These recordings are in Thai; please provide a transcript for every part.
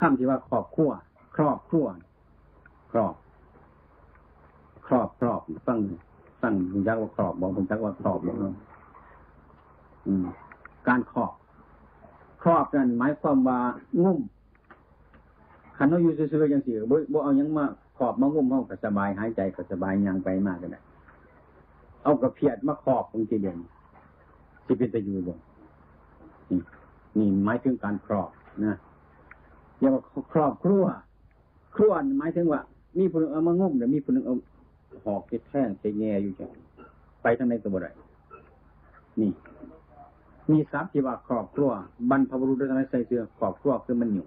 คำที่ว่าครอบครัว ครอบครัว ครอบ ครอบครอบฟังฟังคุณจักว่าครอบบอกคุณจักว่าครอบบอกอืมการครอบ ครอบนั่นหมายความว่างุ่มขันเราอยู่ซื่อๆยังสิบ่บ่เอายังมาขอบมางุ่มเฮาก็สบายหายใจก็สบายยังไปมากกันได้เอากระเพียดมาขอบบางทีเดียวที่เป็นตะยูบ่นี่นี่หมายถึงการครอบนะ อย่าว่าครอบครัวครัวหมายถึงว่า มีคนเอามางุ่มแต่มีคนเอาหอกไปแท่งไปแง่อยู่จังไปทางไหนก็บ่ได้นี่ มีทรัพย์ที่ว่าครอบครัวบรรพบุรุษได้ทำให้ใส่เสื้อครอบครัวคือมันอยู่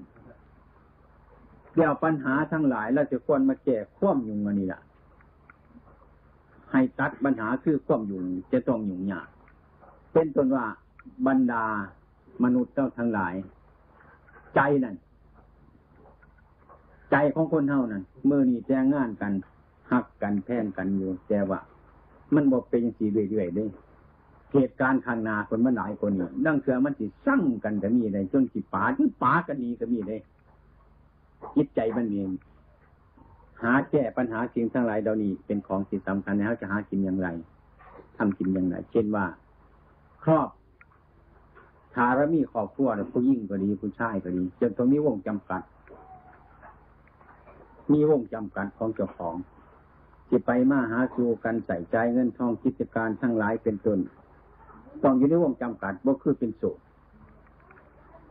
เดี๋ยวปัญหาทั้งหลายเราจะควรมาแก้ข้อมยุงอันนี้ละให้ตัดปัญหาคือข้อมยุงจะต้องยุ่งยากเป็นต้นว่าบรรดามนุษย์เจ้าทั้งหลาย ใจนั่น ใจของคนเท่านั้นมือนี่แจ้งงานกันหักกันแพ่นกันอยู่แต่ว่า มันบอกเป็นสีเรื่อยๆเลยเหตุการณ์ข้างหน้าคนมันหลายคนนี่ดังเถื่อมันสิสั่งกันก็มีเลยจนสิป๋าจนป๋ากันนี้ก็มีเลยจิตใจมันเองหาแก้ปัญหาสิ่งทั้งหลายเหล่านี้ เป็นของสิ่งสำคัญแล้วจะหากินอย่างไรทำกินอย่างไร เช่นว่า ครอบทารมีครอบครัวผู้ยิ่งก็ดีผู้ชายก็ดีจนตรงนี้วงจำกัด มีวงจำกัดของเจ้าของที่ไปมาหาสู่กันใส่ใจเงินทองกิจการทั้งหลายเป็นต้นต้องอยู่ในวงจำกัดว่าคือเป็นโสด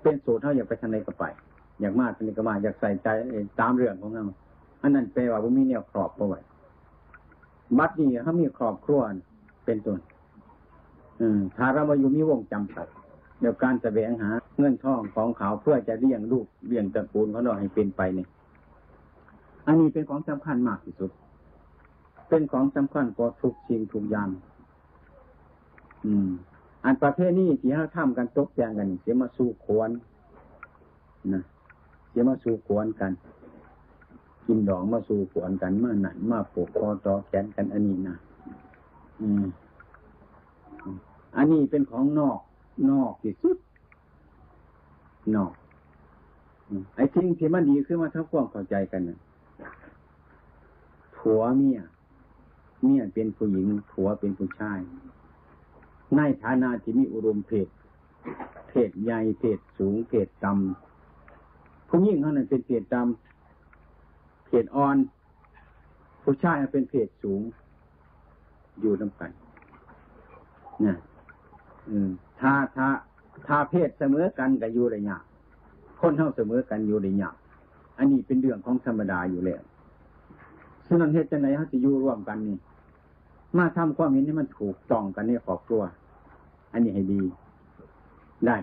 เป็นโสดเท่าอยากไปทางไหนก็ไป อยากมาทางไหนก็มาอยากใส่ใจตามเรื่องของเราอันนั้นแปลว่ามีแนวครอบเอาไว้บัดนี้เขามีครอบครัวเป็นต้นถ้าเรามาอยู่มีวงจำกัดเดี๋ยวการแสวงหาเงินทองของเขาเพื่อจะเลี้ยงลูกเลี้ยงตระกูลของเราให้เป็นไปเนี่ย อันนี้เป็นของสำคัญมากที่สุด เป็นของสำคัญกว่าทุกสิ่งทุกอย่าง อืม อันประเภทนี้ที่เราทำกันตกแต่งกัน เสียมาสู้ขวนนะเสียมาสู้ขวนกัน กินดองมาสู้ขวนกันมาหนันมาปลูกคอตอแขนกันอันนี้นะอืมอันนี้เป็นของนอกนอกที่สุด นอกไอ้สิ่งที่มันดีคือมาทำความเข้าใจกันนะ ผัวเมียเมียเป็นผู้หญิงผัวเป็นผู้ชาย ในฐานะที่มีอุดมเพศเพศใหญ่เพศสูงเพศต่ำผู้หญิงเขานั้นเป็นเพศต่ำเพศอ่อน ผู้ชายเป็นเพศสูง อยู่น้ำกันนะถ้าถ้าถ้าเพศเสมอกันกับอยู่ระยะคนเท่าเสมอกันอยู่ระยะอันนี้เป็นเรื่องของธรรมดาอยู่แล้ว ฉะนั้นเหตุจะไหนเขาจะอยู่ร่วมกันนี่ มาทำความเห็นให้มันถูกต้องกันในครอบครัว อันนี้ให้ดี ได้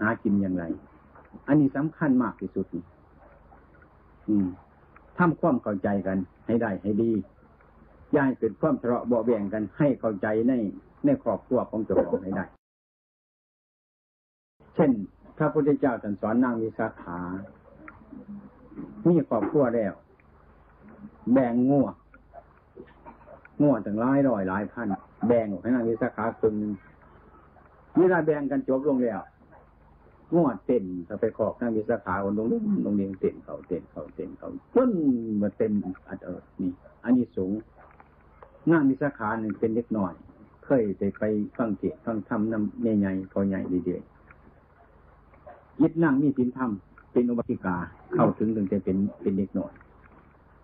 หากินอย่างไร อันนี้สำคัญมากที่สุดนี่ อืมทำความเข้าใจกัน ให้ได้ให้ดีย่าให้เกิดความทะเลาะเบาแบ่งกันให้เข้าใจในในครอบครัวของเจ้าของให้ได้ เช่น พระพุทธเจ้าตรัสสอนนางวิสาขา มีครอบครัวแล้ว แบ่งงัวงัวถึงร้อยร้อยหลายพัน แบ่งออกให้นางวิสาขาครึ่งหนึ่งเวลาแบ่งกันจบลงแล้วงัวเต็มถ้าไปขอบนางวิสาขาคนลงลงเรียงเต็มเขาเต็มเขาเต็มเขาจนมาเต็มอัดเอิดนี่ อันนี้สูงนางวิสาขาหนึ่งเป็นเล็กน้อย เคยไปไปฟังเทศฟังธรรมนำใหญ่ๆพอใหญ่เรื่อยๆยึดนั่งมีสินธรรมเป็นอุบัติกาเข้าถึงถึงจะเป็นเป็นเด็กหน่อย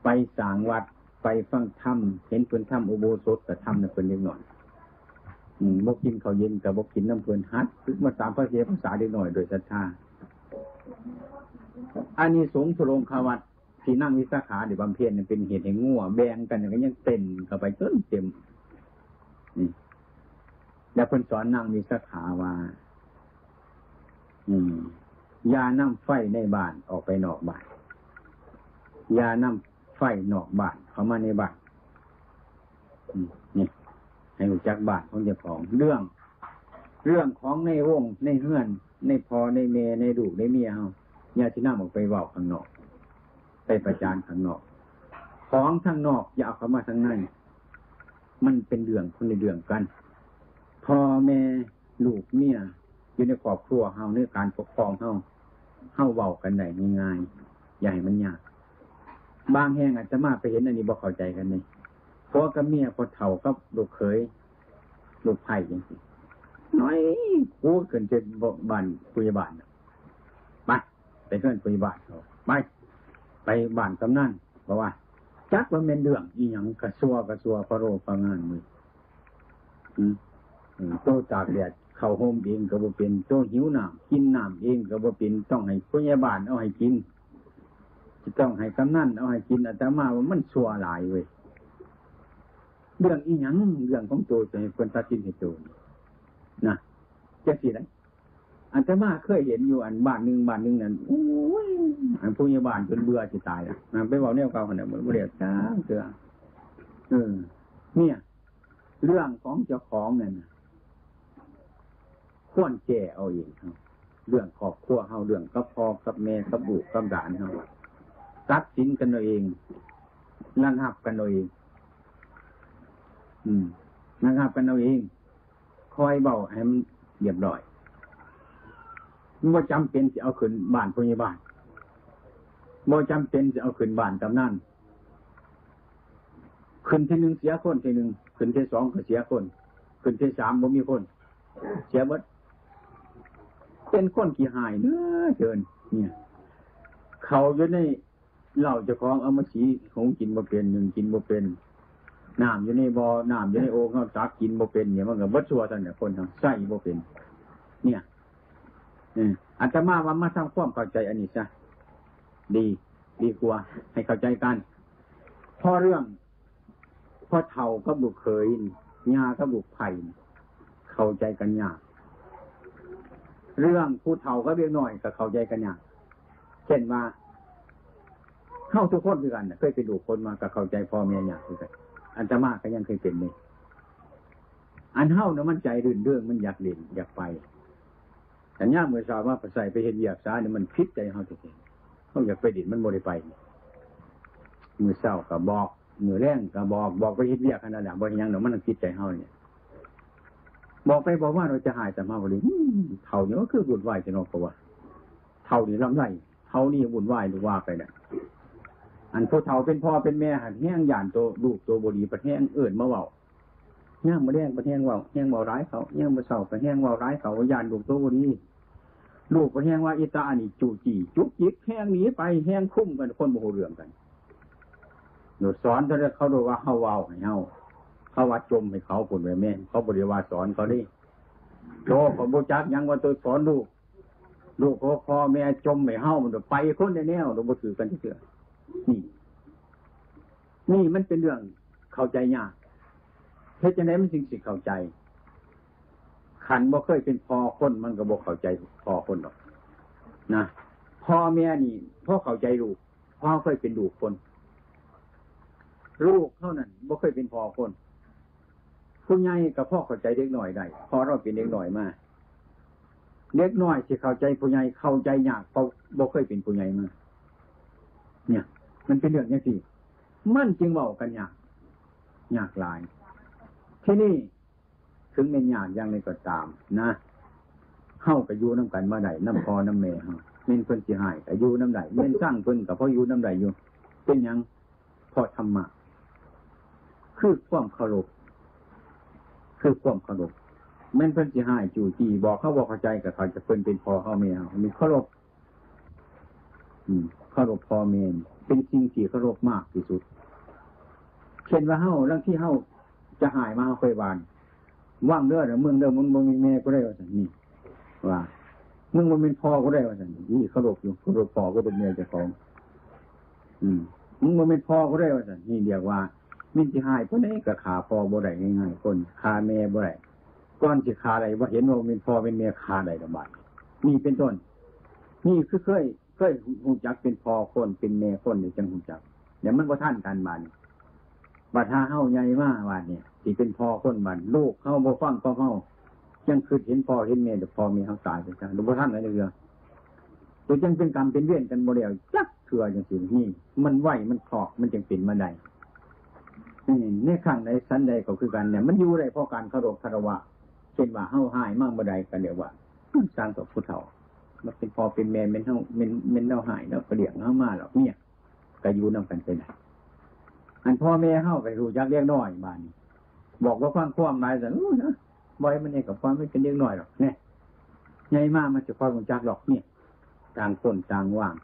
ไปสางวัดไปฟังธรรมเห็นเพื่อนธรรมอุโบสถกับธรรมนั่นเป็นเด็กหน่อยบกกินเขาเย็นกับบกกินน้ำเพลินฮัดมาสามพระเสียภาษาเด็กหน่อยโดยศรัทธาอันนี้สงสุรงคาวัดที่นั่งวิสาขาเดี๋ยวบำเพ็ญเป็นเหตุแห่งงัวแบ่งกันก็ยังเต็มเข้าไปจนเต็มนี่แล้วเพิ่นสอนนั่งวิสาขาว่า อืมยาน้ำไฟในบ้านออกไปนอกบ้านยาน้ำ ไฟนอกบ้านเข้ามาในบ้านนี่ให้รู้จักบ้านของเจ้าของเรื่อง เรื่องของในวงในเฮือน ในพอในเมในดูในเมียเฮาอย่าที่น้าออกไปว่าข้างนอก ไปประจานข้างนอก ของข้างนอกอย่าเอาเข้ามาข้างในมันเป็นเรื่องคนในเรื่องกันพอแม่ลูกเมียอยู่ในครอบครัวเฮาในการปกครองเฮาเข้าเว้ากันได้ง่ายๆให้มันยาก บางแห่งอาจจะมาไปเห็นอันนี้บ่เข้าใจกันนี่เพราะกับเมียพอเฒ่ากับลูกเขยลูกไผ่ยังสิน้อยกูเกินเจ็ดบ้านปุยบาลไปไปเพื่อนปุยบาลเขาไปไปบ้านกำนันเพราะว่า จักว่าเป็นเรื่องอีหยังกระซัวกระซัวพระโรพระงานมืออืมอืมโตตากแดดเข้าโฮมเองก็บ่เป็นโตหิวน้ำกินน้ำเองก็บ่เป็นต้องให้ผู้ใหญ่บ้านเอาให้กิน จะต้องให้กำนันเอาให้กินอาตมาว่ามันชัวหลายเว้ยเรื่องอีหยังเรื่องของตัวจะให้คนตัดสินให้ตัวนะจะสิได้อาตมาเคยเห็นอยู่อันบ้านหนึ่งบ้านหนึ่งนั่นโอ้ยอันผู้ใหญ่บ้านจนเบื่อจะตายอะนะไปบอกเนี่ยเก่าขนาดเหมือนเรียกจ้าเสือเออเนี่ย เรื่องของเจ้าของเนี่ยนะควรแก้เอาเองครับเรื่องครอบครัวเฮาเรื่องกับพ่อกับแม่กับบุตรกับหลานเฮา ตัดสินกันเอาเองระงับกันเอาเองอืมระงับกันเอาเอง คอยเบาให้มันเรียบร้อยมันว่าจำเป็นจะเอาขึ้นบ้านพยาบาลบ่จำเป็นจะเอาขึ้นบ้านกำนันขึ้นที่หนึ่งเสียคนที่หนึ่งขึ้นที่สองก็เสียคน ขึ้นที่สามบ่มีคน เสียบดเป็นคนขี้หายเนื้อเกินเนี่ย เขาอยู่ใน เหล่าเจ้องเอามาสีของกินบ่เป็นหนึ่งกินบ่เป็นน้ำอยู่ในบ่อน้ำอยู่ในโอ่งเขาตักกินบ่เป็นเนี่ยมันก็บิดชัวท่านเนี่ยคนทำใส่บ่เป็น เนี่ยอืมอาตมาว่ามาทำความเข้าใจอันนี้ซะดีดีกว่า ให้เข้าใจกันพอเรื่องพ่อเท่ากับบุกเคยญากับบุกไผ่เข้าใจกันยากเรื่องผู้เฒ่าก็เรียกหน่อยก็เข้าใจกันยากเช่นว่า เข้าทุกคนคือกันเคยไปดูคนมาก็เข้าใจพ่อแม่ยากคือกันอันตมาก็ยังเคยเป็นนี่อันเฮ้านะมันใจรื่นเรื่องมันอยากเล่นอยากไปแต่ย่าเมื่อสาวว่าใส่ไปเห็นเหยียบซ้าเนี่ยมันพิษใจเฮาจริงๆเขาอยากไปดินมันโมได้ไปมือเศร้าก็บอกมือแรงก็บอกบอกไปเห็นเหยียบขนาดนั้นบอกยังเดี๋ยวมันพิษใจเฮาเนี่ยบอกไปบอกว่าเราจะหายแต่มาบริเท่านี้ก็คือบุญไหวจะนอกเพราะว่าเท่านี้ลำไรเท่านี้บุญไหวหรือว่าไปเนี่ย อันผู้เฒ่าเป็นพ่อเป็นแม่หันแห้งหยานตัวลูกตัวบดีประแห้งเอื่นมาเบาย่างมาแดงประแห้งเบาแห้งเบาร้ายเขาย่างมาเศร้าประแห้งเบาร้ายเขาหยานลูกตัวบดีลูกประแห้งว่าอิตาอันนี้จูจีจุกจิกแห้งหนีไปแห้งคุ้มกันคนโมโหเรื่องกันหนูสอนเขาเขาดูว่าเขาเว้าให้เฮาเขาว่าจมให้เขาผลไปแม่เขาบริวารสอนเขาดิโตของบุจักยังว่าตัวสอนลูกลูกพ่อพ่อแม่จมให้เฮามันไปคนในแนวเราบ่ถือกันเถื่อ นี่ นี่มันเป็นเรื่องเข้าใจยากเพชรจะไหนมันจึงสิเข้าใจขันบ่เคยเป็นพอคนมันก็บ่เข้าใจพอคนหรอกนะพ่อแม่นี่พ่อเข้าใจลูกพ่อเคยเป็นลูกคน ลูกเท่านั้นบ่เคยเป็นพอคนผู้ใหญ่กับพ่อเข้าใจเด็กหน่อยได้พอเราเป็นเด็กหน่อยมาเด็กน้อยสิเข้าใจผู้ใหญ่เข้าใจยากเพราะบ่เคยเป็นผู้ใหญ่มาเนี่ย มันเป็นเรื่องนี้สิมันจึงเบากันยากยากหลาย ที่นี่ถึงเป็นยากอย่างไรก็ตาม นะเข้ากับยูน้ำกันมาได้น้ำพอน้ำเมย์เม่นเพิ่นสิหายกับยูน้ำใดเม่นสร้างเพิ่นกับพ่อยูน้ำใดอยู่เป็นยังพอธรรมะคือความเคารพคือความเคารพแม่นเพิ่นสิหายจู่จีบอกเขาบอกเข้าใจกับเขาจะเพิ่นเป็นพอเขาเมียมีเคารพอืมเคารพพอเมน เป็นสิ่งที่เคารพมากที่สุด เช่นว่าเฮ้าเรื่องที่เฮ้าจะหายมาเคยบาน ว่างเด้อเดี๋ยวมึงเด้อมึงมึงมีแม่ก็ได้ว่าสันนี่ว่ามึงมันเป็นพ่อก็ได้ว่าสันนี่เคารพอยู่เคารพพ่อก็เป็นเมียเจ้าของ อืมมึงมันเป็นพ่อก็ได้ว่าสันนี่เดียกว่ามินสิหายเพราะนี้ก็ขาพ่อบ่ได้ง่ายๆคนขาแม่บ่ได้ก้อนสิขาใดว่าเห็นว่าเป็นพ่อเป็นเมียขาใดลำบากนี่เป็นต้น นี่คือเคย เคยหูจักเป็นพอคนเป็นแม่คนในจังหูจักเดี๋ยวมันก็ท่านกันบันบัดท่าเฮ้าใหญ่มากวันเนี่ยที่เป็นพอคนบันลูกเข้าบ่ฟังก็เข้ายังคือเห็นพ่อเห็นแม่แต่พอมีเขาตายไปจังดูบ่ท่านอะไรเลยตัวจังเป็นกรรมเป็นเวรกันโมเดลจักเถื่อจังสิ่งนี่มันไหวมันคลอกมันจึงเป็นมาได้ในข้างใดสันใดก็คือกันเนี่ยมันอยู่ได้เพราะการเคารพคารวะเช่นว่าเฮ้าหายมากบ่ได้กันเดี๋ยวว่าสร้างกับผู้เฒ่า มันเป็นพอเป็นแม่เป็นเท่าเป็นเป็นเท่าหายแล้วก็เลี้ยงเขามาหรอกเนี่ยก็อยู่นำกันไปได้อันพ่อแม่เข้าไปรู้จักเลี้ยงน้อยบ้านนี้บอกว่าฟังความหมายแต่อู้นะบอยมันเองกับความไม่เป็นเลี้ยงน้อยหรอกเนี่ยใหญ่มากมันจะความรู้จักหรอกเนี่ยต่างคนต่างว่าง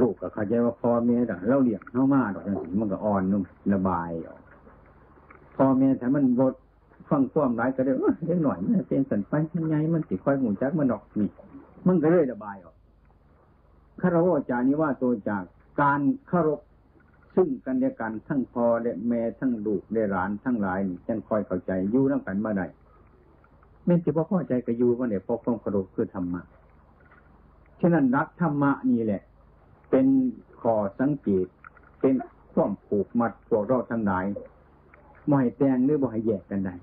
ลูกก็เข้าใจว่าพ่อแม่แต่เราเลี้ยงเข้ามาดอกจังสิมันก็อ่อนนุ่มระบายออกพ่อแม่ถ้ามันบด ฟังความร้ายก็ได้เล็กหน่อยมันเป็นสันไปยังไงมันสิค่อยหูจักมันดอกนี่มันก็เลยระบายออกคารวะจานี้ว่าตัวจากการคารพซึ่งกันและกันทั้งพอและแม่ทั้งลูกและหลานทั้งหลายนี่จังคอยเข้าใจอยู่น้ำกันมาได้แม่นที่พ่อเข้าใจก็อยู่ว่าเนี่ยพอความเคารพคือธรรมะฉะนั้นรักธรรมะนี่แหละ เป็นขอสังเกต เป็นข้อมผูกมัดพวกเราทั้งหลายบ่แตงหรือบ่ให้แยกกันได้